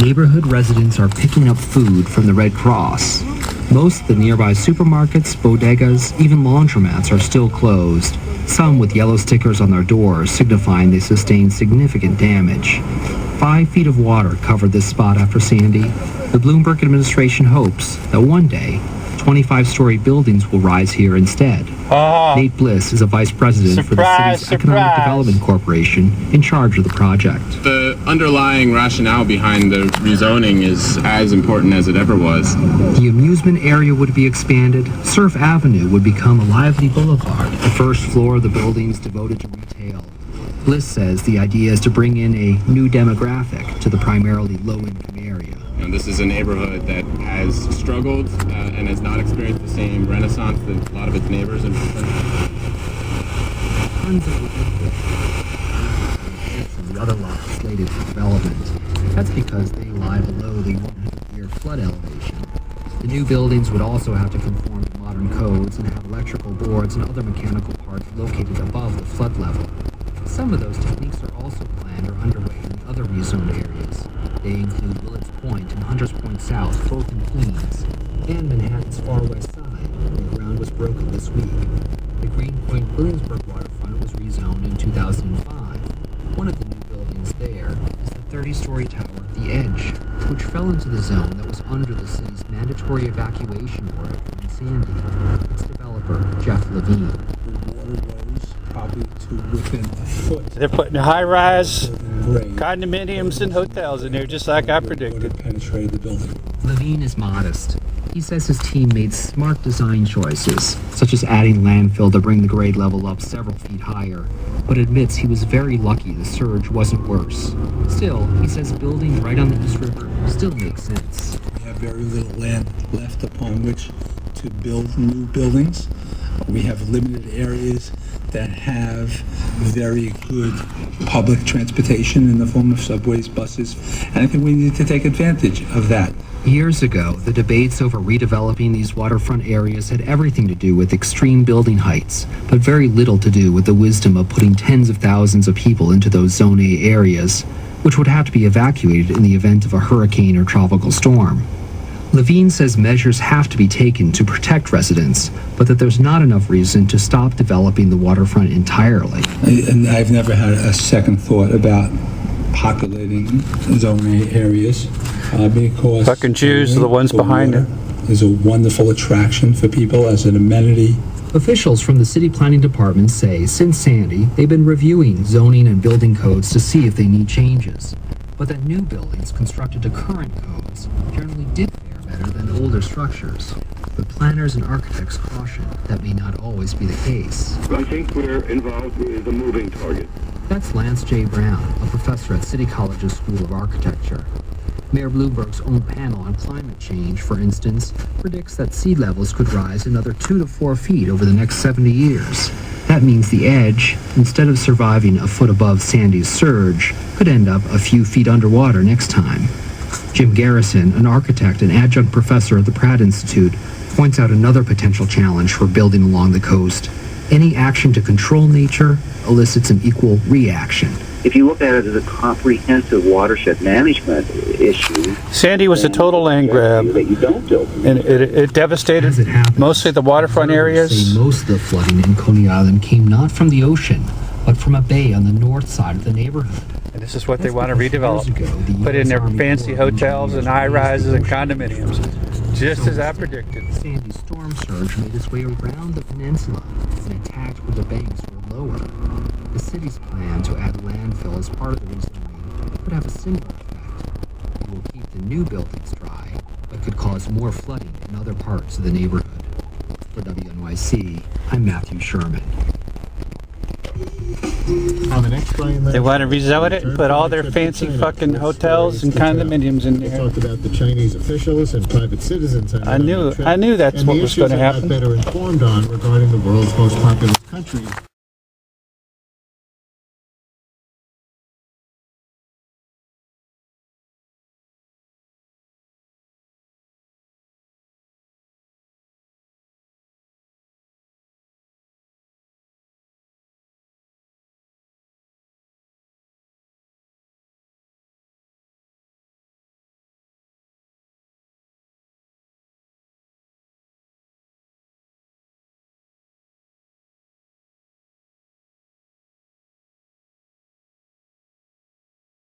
Neighborhood residents are picking up food from the Red Cross. Most of the nearby supermarkets, bodegas, even laundromats are still closed, some with yellow stickers on their doors signifying they sustained significant damage. Five feet of water covered this spot after Sandy. The Bloomberg administration hopes that one day 25 story buildings will rise here instead. Oh, Nate Bliss is a vice president for the Surprise, city's Economic. Development Corporation in charge of the project. The underlying rationale behind the rezoning is as important as it ever was. The amusement area would be expanded. Surf Avenue would become a lively boulevard. The first floor of the buildings devoted to retail. Bliss says the idea is to bring in a new demographic to the primarily low-income area. This is a neighborhood that has struggled uh, and has not experienced the same renaissance that a lot of its neighbors in Brooklyn. Tons of the other lots slated for development. That's because they lie below the 100-year flood elevation. The new buildings would also have to conform to modern codes and have electrical boards and other mechanical parts located above the flood level. Some of those techniques are also planned or underway in the other rezoned areas. They include Willets Point and Hunters Point South, both in Queens, and Manhattan's far west side, where ground was broken this week. The Greenpoint Williamsburg waterfront was rezoned in 2005. One of the new buildings there is the 30-story tower at the Edge, which fell into the zone that was under the city's mandatory evacuation order from Sandy. Its developer, Jeff Levine. The water rose probably to within a foot they're putting high-rise of the grade. condominiums and hotels in there, just like I predicted. Water penetrated the building. Levine is modest. He says his team made smart design choices, such as adding landfill to bring the grade level up several feet higher, but admits he was very lucky the surge wasn't worse. Still, he says building right on the East River still makes sense. We have very little land left upon which to build new buildings. We have limited areas that have very good public transportation in the form of subways, buses, and I think we need to take advantage of that. Years ago, the debates over redeveloping these waterfront areas had everything to do with extreme building heights, but very little to do with the wisdom of putting tens of thousands of people into those Zone A areas, which would have to be evacuated in the event of a hurricane or tropical storm. Levine says measures have to be taken to protect residents, but that there's not enough reason to stop developing the waterfront entirely. And I've never had a second thought about populating Zone areas uh, because Fucking Jews are the ones the behind it. water a wonderful attraction for people as an amenity. Officials from the city planning department say since Sandy, they've been reviewing zoning and building codes to see if they need changes, but that new buildings constructed to current codes generally did fare better than older structures. But planners and architects caution that may not always be the case. I think we're involved with a moving target. That's Lance J. Brown, a professor at City College's School of Architecture. Mayor Bloomberg's own panel on climate change, for instance, predicts that sea levels could rise another two to four feet over the next 70 years. That means the edge, instead of surviving a foot above Sandy's surge, could end up a few feet underwater next time. Jim Garrison, an architect and adjunct professor at the Pratt Institute, points out another potential challenge for building along the coast. Any action to control nature elicits an equal reaction. if you look at it as a comprehensive watershed management issue, Sandy was a total land grab, that you don't build. and it, it devastated As it happens, mostly the waterfront areas. say most of the flooding in Coney Island came not from the ocean, but from a bay on the north side of the neighborhood. And this is what they want to redevelop. Put in their fancy hotels and high rises and condominiums, just as I predicted. Sandy's storm surge made its way around the peninsula and attacked where the banks were lower. The city's plan to add landfill as part of the rezoning could have a similar effect. It will keep the new buildings dry, but could cause more flooding in other parts of the neighborhood. For WNYC, I'm Matthew Schuerman. They want to rezone it, put all their fancy fucking hotels and condominiums in there. talked about the Chinese officials and private citizens. I knew- I knew that's and what was gonna happen. better informed on regarding the world's most populous country